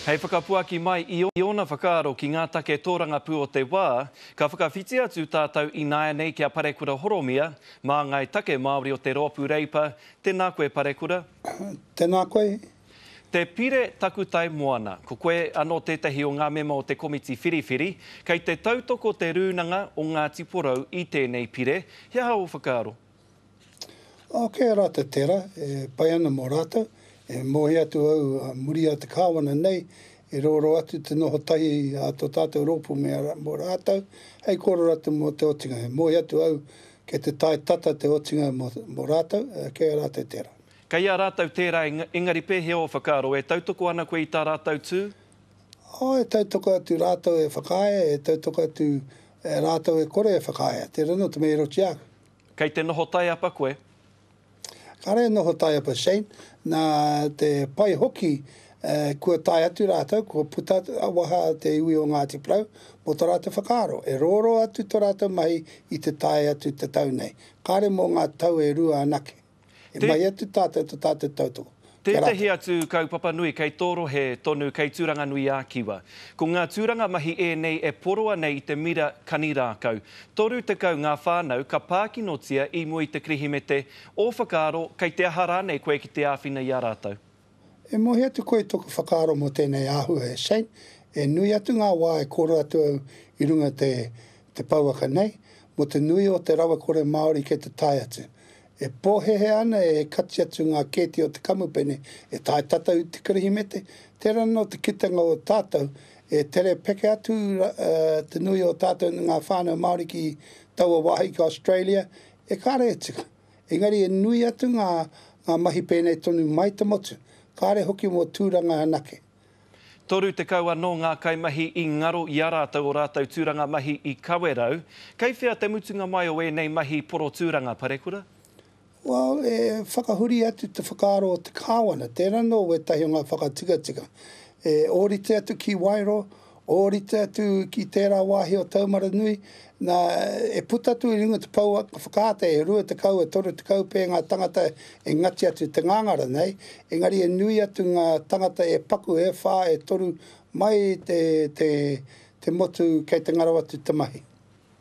Hei whakapuaki mai i ōna whakaaro ki ngā take tōrangapū o te wā, ka whakawhiti atu tātou ināianei ki a Parekura Horomia, mā Ngāi Take Māori o te Rōpū Reipa, Tēnā koe Parekura. Tēnā koe. Te Pire Takutai Moana, ko koe anō tētahi o ngā mema o te komiti whiriwhiri. Kei te tautoko te Rūnanga o Ngāti Porou i tēnei pire. He aha ō whakaaro? Oh, kei a rātou tērā, e pai ana mō rātou. E mōhio atu au, muri a te Kāwana nei, e rōrō atu te noho tahi a tō tātou rōpū me mō rātou, hei kōrero atu mō te otinga. E mōhio atu au, kei te tae tata te otinga mō rātou, kei a rātou tērā. Kei a rātou tērā, engari pēhea ō whakaaro, e tautoko ana koe i tā rātou tū? Oh, e tautoko atu rātou e whakaae, e tautoko atu rātou e kore e whakaae. Tērā anō te mea i roti āku. Kei te noho taiapa koe? Kāre e noho taiapa Shane, nā te pai hoki kua tae atu rātou, kua puta waha te iwi o Ngāti Porou mō tō rātou whakaaro. E rōrō atu tō rātou mahi i te tae atu te tau nei. Kāre mō ngā tau e rua anake. E mai atu tātou to tātou tautoko. Tētehi atu kaupapa nui kei tōrohe tonu kei Tūranganui-ā-Kiwa. Ko ngā tūranga mahi ēnei e poroa nei i te mira kani rākau. 30 ngā whānau ka pākinotia i mua i te Kirihimete, ō whakaaro kei te aha rānei koe ki te āwhina i a rātou? E mohi atu koe i toku whakaaro mo tenei ahua e Shane, e nui atu nga wa e koro atu au i runga te te pouaka nei, mo te nui o te rawakore Maori kei te tae atu. E pohehe ana e kati atu nga keti o te kamupene e tae tatau i te Kirihimete, tera no te kitanga o tatou e tere peke atu te nui o tatou nga whanau Maori ki taua wahi ki Australia e kare e tika. Engari e nui atu ngā ngā mahi pēnei tonu mai te motu, kāre hoki mō Tūranga anake. 30 anō ngā kaimahi i ngaro i a rātou o rātou tūranga mahi i Kawerau. Kei whea te mutunga mai o ēnei mahi poro tūranga, Parekura? Well, e whakahuri atu te whakaaro o te Kāwana, tērā anō wētahi o ngā whakatikatika e ōrite atu ki Waero, Ōrite atu ki tērā wāhi o Taumaranui, nā, e puta atu i runga te pouaka whakaata e 20, e 30 pē ngā tangata e ngati atu i te ngāngara nei, engari e nui atu ngā tangata e paku, e whā, e toru mai te motu kei te ngaro atu te mahi.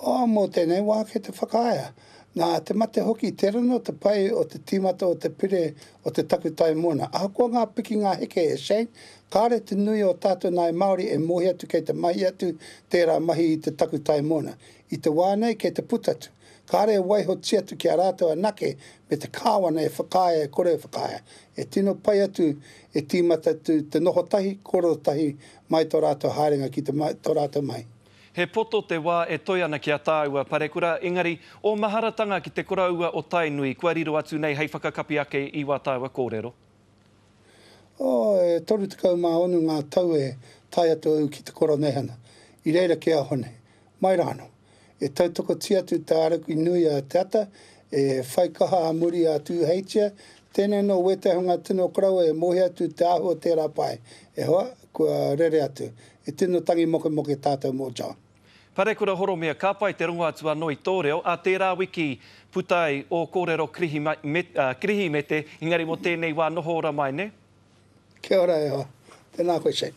Oh, mō tēnei wā kei te whakaea, nā te mate hoki te runa o te pai o te tīmata o te pire o te takutai mōna. Ahakoa ngā pikinga heke e Shane, kāore te nui o tātou nāi Māori e mōhia atu kei te mahi atu tērā mahi i te takutai mōna. I te wā nei kei te puta atu, kāore e waihotia atu ki a rātou anake me te Kāwana e whakaea e kore e whakaea, e tino pai atu e tīmata atu te noho tahi, kōrero tahi mai tō rātou haerenga ki tō rātou mahi. He poto te wā e toe ana ki a tāua parekura, engari, ō maharatanga ki te koroua o Tainui kua riro atu nei hei whakakapi ake i wā tāua kōrero. Ō, e 36 ngā tau e tae atu au ki te Koroneihana, i reira kē a Hone. Mai rānō. E tautokotia atu te āraukui nui a Te Ata, e whai kaha a muri a Tūheitia, tēnei nō wētehi o ngā tino koroua e mōhia atu te ahu o tērā pae, e hoa, kua rere atu. E tino tangi mokemoke tātou mō John. Parekura Horomia Ka pai te rongo atu anō i tō reo a tērā wiki Puta ai ō kōrero Kirihimete Engari mō tēnei wā noho ora mai ne? Kia ora e hoa. Tēnā koe Shane.